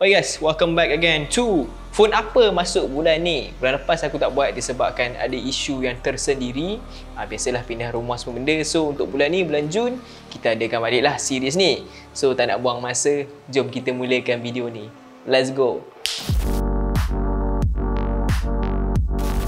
Okay guys, welcome back again to Phone apa masuk bulan ni? Bulan lepas aku tak buat disebabkan ada isu yang tersendiri. Ha, Biasalah pindah rumah semua benda. So untuk bulan ni, bulan Jun Kita adakan balik lah series ni. So tak nak buang masa Jom kita mulakan video ni. Let's go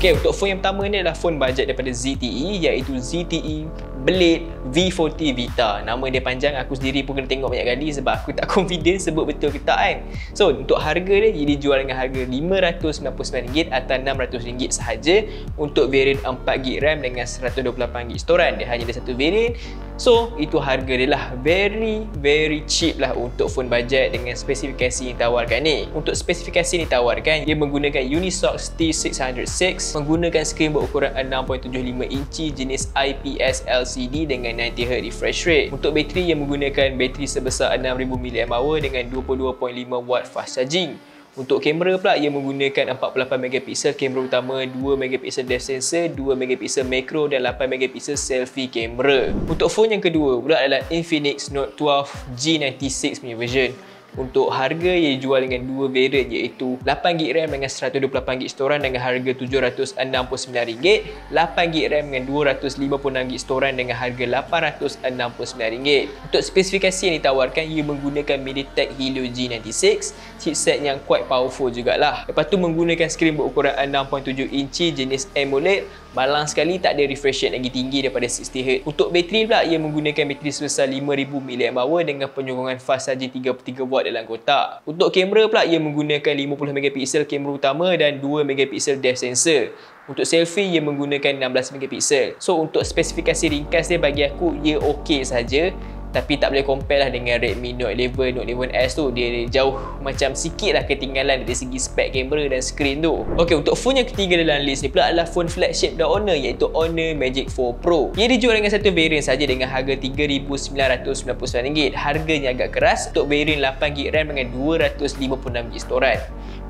Okay, untuk phone yang pertama ni adalah phone bajet daripada ZTE iaitu ZTE Blade V40 Vita. Nama dia panjang, aku sendiri pun kena tengok banyak kali sebab aku tak confident sebut betul ke tak kan. So, untuk harga dia, dia dijual dengan harga RM599 atau RM600 sahaja untuk variant 4GB RAM dengan 128GB storan. Dia hanya ada satu variant. So, itu harga dia lah. Very, very cheap lah untuk phone bajet dengan spesifikasi yang ditawarkan ni. Untuk spesifikasi yang ditawarkan, ia menggunakan Unisoc T606 menggunakan skrin berukuran 6.75 inci jenis IPS LCD dengan 90Hz refresh rate. Untuk bateri yang menggunakan bateri sebesar 6000 mAh dengan 22.5 watt fast charging. Untuk kamera pula ia menggunakan 48 megapixel kamera utama, 2 megapixel depth sensor, 2 megapixel macro dan 8 megapixel selfie kamera. Untuk phone yang kedua pula adalah Infinix Note 12 G96 punya version. Untuk harga ia dijual dengan dua variant iaitu 8GB RAM dengan 128GB storan dengan harga RM769 8GB RAM dengan 256GB storan dengan harga RM869 Untuk spesifikasi yang ditawarkan ia menggunakan MediaTek Helio G96 chipset yang quite powerful jugalah Lepas tu menggunakan skrin berukuran 6.7 inci jenis AMOLED malang sekali tak ada refresh rate lagi tinggi daripada 60Hz Untuk bateri pula ia menggunakan bateri sebesar 5000 mAh dengan penyokong fast charging 33W dalam kotak. Untuk kamera pula ia menggunakan 50 megapixel kamera utama dan 2 megapixel depth sensor. Untuk selfie ia menggunakan 16 megapixel. So untuk spesifikasi ringkas dia bagi aku ia okey saja tapi tak boleh compare lah dengan Redmi Note 11, Note 11S tu. Dia jauh macam sikit lah ketinggalan dari segi spek kamera dan skrin tu. Ok untuk phone yang ketiga dalam list ni pula adalah phone flagship dan Honor iaitu Honor Magic 4 Pro. Ia dijual dengan satu variant saja dengan harga RM3,999 harganya agak keras untuk variant 8GB RAM dengan 256GB storan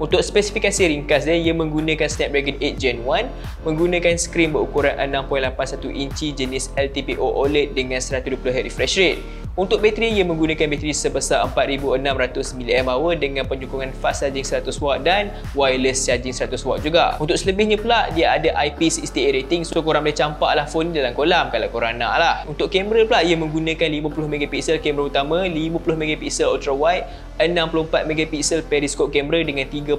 untuk spesifikasi ringkas dia, ia menggunakan Snapdragon 8 Gen 1 menggunakan skrin berukuran 6.81 inci jenis LTPO OLED dengan 120Hz refresh rate untuk bateri, ia menggunakan bateri sebesar 4600 mAh dengan penyukungan fast charging 100W dan wireless charging 100W juga. Untuk selebihnya pula, dia ada IP68 rating so korang boleh campak lah phone dalam kolam kalau korang nak lah. Untuk kamera pula, ia menggunakan 50MP kamera utama, 50MP ultra wide, 64MP periscope kamera dengan 3.5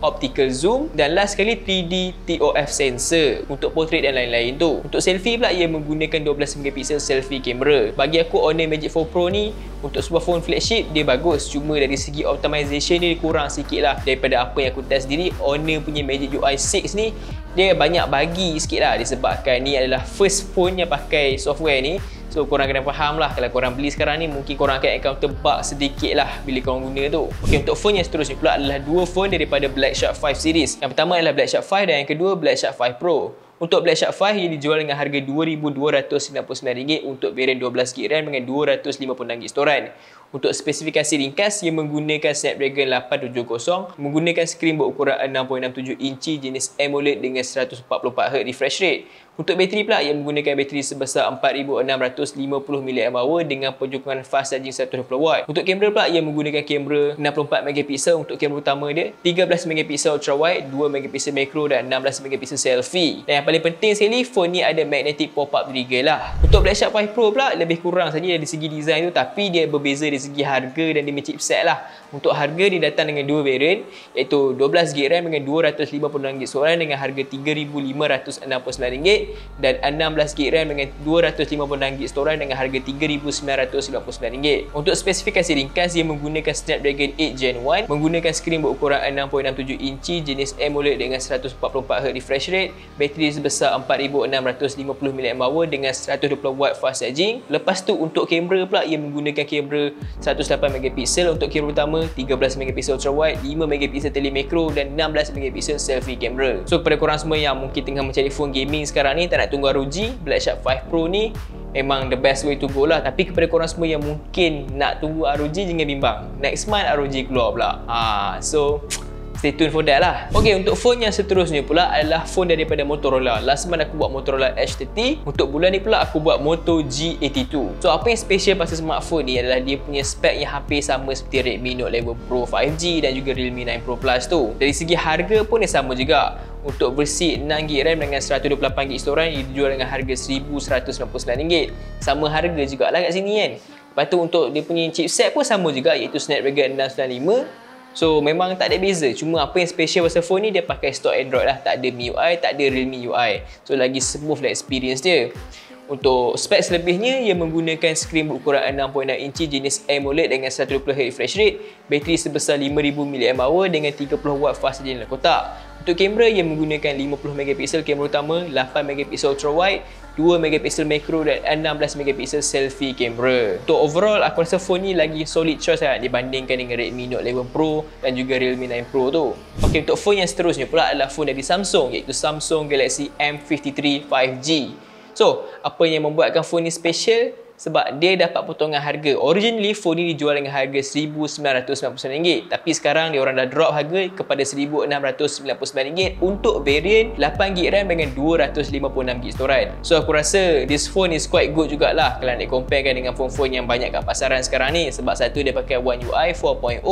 optical zoom dan last sekali 3D TOF sensor untuk portrait dan lain-lain tu. Untuk selfie pula, ia menggunakan 12MP selfie kamera. Bagi aku, Honor Honor Magic 4 Pro ni untuk sebuah phone flagship dia bagus cuma dari segi optimization dia kurang sikit lah daripada apa yang aku test sendiri Honor punya Magic UI 6 ni dia banyak bagi sikit lah disebabkan ni adalah first phone yang pakai software ni So korang kena faham lah kalau korang beli sekarang ni mungkin korang akan encounter bug sedikit lah bila korang guna tu. Okay untuk phone yang seterusnya pula adalah dua phone daripada Black Shark 5 series. Yang pertama adalah Black Shark 5 dan yang kedua Black Shark 5 Pro. Untuk Black Shark 5 ia dijual dengan harga RM2,299 untuk varian 12GB RAM dengan 256GB storan. Untuk spesifikasi ringkas, ia menggunakan Snapdragon 870 menggunakan skrin berukuran 6.67 inci jenis AMOLED dengan 144Hz refresh rate. Untuk bateri pula, ia menggunakan bateri sebesar 4650 mAh dengan penjukungan fast charging 120W. Untuk kamera pula, ia menggunakan kamera 64MP untuk kamera utama dia, 13MP ultra wide, 2MP macro dan 16MP selfie. Dan yang paling penting sekali, phone ni ada magnetic pop-up trigger lah. Untuk Black Shark 5 Pro pula, lebih kurang saja dari segi design tu tapi dia berbeza dari segi harga dan dia chipset lah. Untuk harga dia datang dengan dua variant iaitu 12GB RAM dengan 256GB storan dengan harga RM3,569 dan 16GB RAM dengan 256GB storan dengan harga RM3,999. Untuk spesifikasi ringkas, ia menggunakan Snapdragon 8 Gen 1, menggunakan skrin berukuran 6.67 inci jenis AMOLED dengan 144Hz refresh rate, bateri sebesar 4650 mAh dengan 120W fast charging. Lepas tu untuk kamera pula, ia menggunakan kamera 108MP untuk kamera utama, 13MP ultra wide, 5MP telemacro dan 16MP selfie camera. So kepada korang semua yang mungkin tengah mencari phone gaming sekarang ni tak nak tunggu ROG Black Shark 5 Pro ni memang the best way to go lah. Tapi kepada korang semua yang mungkin nak tunggu ROG jangan bimbang. Next month ROG keluar pula. Ha, so stay tune for that lah. Ok untuk phone yang seterusnya pula adalah phone daripada Motorola. Last month aku buat Motorola H30 untuk bulan ni pula aku buat Moto G82 so apa yang special pasal smartphone ni adalah dia punya spek yang hampir sama seperti Redmi Note 11 Pro 5G dan juga Realme 9 Pro Plus tu. Dari segi harga pun dia sama juga. Untuk versi 6GB RAM dengan 128GB storan ia dijual dengan harga RM1199 sama harga juga lah kat sini kan. Lepas tu untuk dia punya chipset pun sama juga iaitu Snapdragon 695 So memang tak ada beza. Cuma apa yang special pasal phone ni Dia pakai stock Android lah. Tak ada MIUI Tak ada Realme UI So lagi smooth lah experience dia. Untuk spek selebihnya, ia menggunakan skrin berukuran 6.6 inci jenis AMOLED dengan 120Hz refresh rate, bateri sebesar 5000 mAh dengan 30W fast charging dalam kotak. Untuk kamera, ia menggunakan 50MP kamera utama, 8MP ultra wide, 2MP macro dan 16MP selfie kamera. Untuk overall, aku rasa phone ni lagi solid choice lah dibandingkan dengan Redmi Note 11 Pro dan juga Realme 9 Pro tu. Ok, untuk phone yang seterusnya pula adalah phone dari Samsung iaitu Samsung Galaxy M53 5G. So, apa yang membuatkan phone ni special? Sebab dia dapat potongan harga. Originally phone ni dijual dengan harga RM1999 tapi sekarang dia orang dah drop harga kepada RM1699 untuk variant 8GB RAM dengan 256GB storan. So aku rasa this phone is quite good jugalah kalau nak comparekan dengan phone-phone yang banyak kat pasaran sekarang ni sebab satu dia pakai One UI 4.0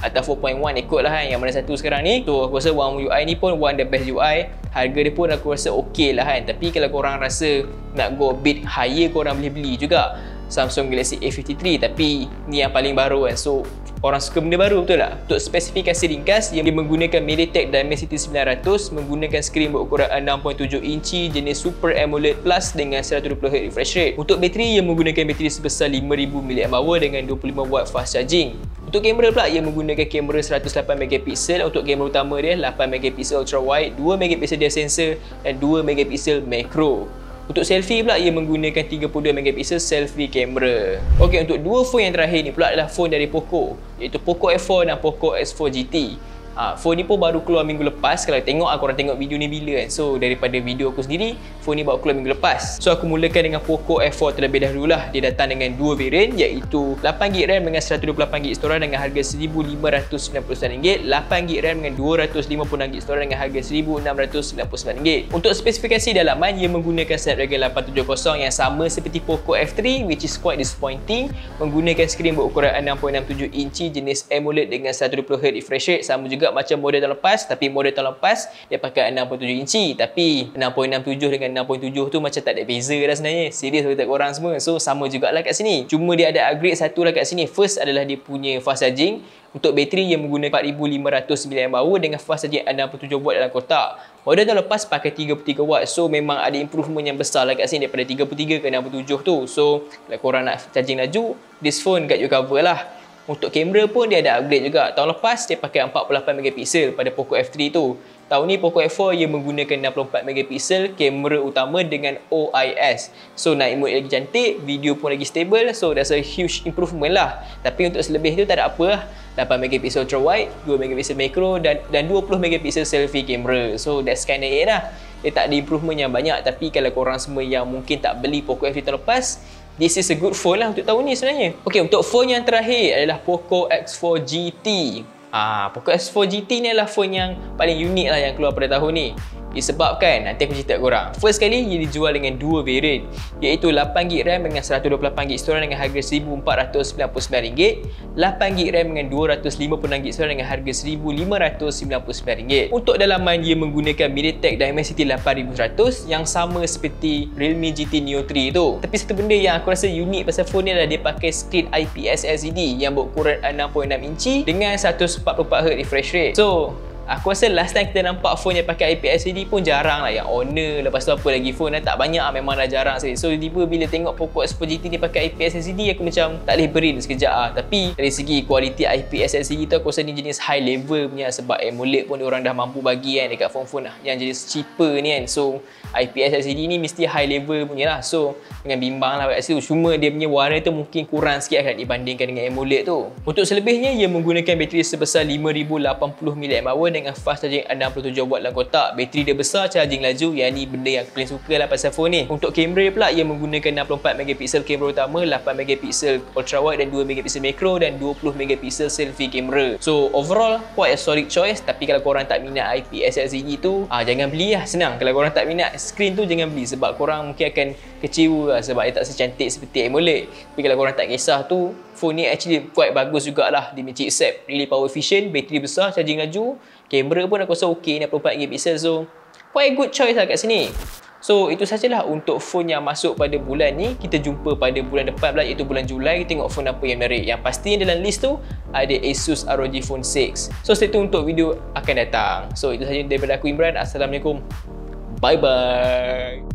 atau 4.1 ikut lah kan yang mana satu sekarang ni. So aku rasa One UI ni pun one the best UI. Harga dia pun aku rasa okey lah kan tapi kalau korang rasa nak go bit higher korang boleh beli juga Samsung Galaxy A53 tapi ni yang paling baru kan. So orang suka benda baru betul tak? Untuk spesifikasi ringkas dia menggunakan MediaTek Dimensity 900 menggunakan skrin berukuran 6.7 inci jenis Super AMOLED Plus dengan 120Hz refresh rate. Untuk bateri yang menggunakan bateri sebesar 5000 mAh dengan 25W fast charging. Untuk kamera pula ia menggunakan kamera 108MP untuk kamera utama dia 8MP ultra wide 2MP dia sensor dan 2MP macro untuk selfie pula ia menggunakan 32MP selfie camera. Okey untuk dua phone yang terakhir ni pula adalah phone dari Poco iaitu Poco F4 dan Poco S4 GT. Ha, phone ni pun baru keluar minggu lepas. Kalau tengok aku orang tengok video ni bila kan? So daripada video aku sendiri Phone ni baru keluar minggu lepas. So aku mulakan dengan Poco F4 terlebih dahulu lah Dia datang dengan dua variant Iaitu 8GB RAM dengan 128GB storan Dengan harga RM1599 8GB RAM dengan 256GB storan Dengan harga RM1699 Untuk spesifikasi dalaman Ia menggunakan Snapdragon 870 Yang sama seperti Poco F3 Which is quite disappointing. Menggunakan skrin berukuran 6.67 inci Jenis AMOLED dengan 120Hz refresh rate Sama juga juga macam model tahun lepas tapi model tahun lepas dia pakai 6.7 inci. Tapi 6.67 dengan 6.7 tu macam tak ada beza dah sebenarnya. Serius betul korang semua. So sama jugalah kat sini. Cuma dia ada upgrade satu lah kat sini. First adalah dia punya fast charging. Untuk bateri yang menggunakan 4500 mAh dengan fast charging 67W dalam kotak. Model tahun lepas pakai 33W so memang ada improvement yang besar lah kat sini daripada 33 ke 67 tu. So kalau korang nak charging laju this phone kat you cover lah untuk kamera pun dia ada upgrade juga. Tahun lepas dia pakai 48MP pada Poco F3 tu. Tahun ni Poco F4 ia menggunakan 64MP kamera utama dengan OIS. So night mode lagi cantik, video pun lagi stable. So that's a huge improvement lah. Tapi untuk selebih tu tak ada apa lah. 8MP ultra wide, 2MP macro dan dan 20MP selfie kamera. So that's kind of it lah. Dia tak ada improvement yang banyak tapi kalau korang semua yang mungkin tak beli Poco F3 tahun lepas, this is a good phone lah untuk tahun ni sebenarnya. Okay, untuk phone yang terakhir adalah Poco X4 GT. Ah, Poco X4 GT ni adalah phone yang paling unik lah yang keluar pada tahun ni. Disebabkan, nanti aku cerita korang. First kali, ia dijual dengan dua variant. Iaitu 8GB RAM dengan 128GB storan dengan harga RM1,499. 8GB RAM dengan 256GB storan dengan harga RM1,599. Untuk dalaman, ia menggunakan MediaTek Dimensity 8100 yang sama seperti Realme GT Neo 3 tu. Tapi satu benda yang aku rasa unik pasal phone ni adalah dia pakai screen IPS LCD yang berukuran 6.6 inci dengan 144Hz refresh rate. So, Aku rasa last time kita nampak phone yang pakai IPS LCD pun jarang lah. Yang Honor lepas tu apa lagi phone tak banyak lah. Memang dah jarang sekali. So tiba bila tengok Poco X4 GT ni pakai IPS LCD aku macam tak boleh berin sekejap lah. Tapi dari segi kualiti IPS LCD tu aku rasa ni jenis high level punya. Sebab AMOLED pun orang dah mampu bagi kan dekat phone-phone lah. Yang jenis cheaper ni kan. So IPS LCD ni mesti high level punya lah. So dengan bimbang lah. Kat Cuma dia punya warna tu mungkin kurang sikit kan dibandingkan dengan AMOLED tu. Untuk selebihnya ia menggunakan bateri sebesar 5080 mAh dengan fast charging 67W dalam kotak. Bateri dia besar, charging laju. Yang ni benda yang paling suka lah pasal phone ni. Untuk kamera pula, ia menggunakan 64MP kamera utama, 8MP ultra wide dan 2MP macro dan 20MP selfie kamera. So overall, quite a solid choice. Tapi kalau korang tak minat IPS LCD tu, ah, jangan beli lah. Senang. Kalau korang tak minat screen tu, jangan beli. Sebab korang mungkin akan kecewa lah sebab dia tak secantik seperti AMOLED. Tapi kalau korang tak kisah tu, phone ni actually quite bagus jugalah. Dia punya chipset really power efficient, bateri besar, charging laju. Kamera pun aku rasa okey, 64MP. So, quite good choice lah kat sini. So itu sajalah untuk phone yang masuk pada bulan ni. Kita jumpa pada bulan depan pula iaitu bulan Julai. Kita tengok phone apa yang menarik. Yang pasti dalam list tu ada Asus ROG Phone 6 So stay tune untuk video akan datang. So itu saja daripada aku Imran. Assalamualaikum. Bye bye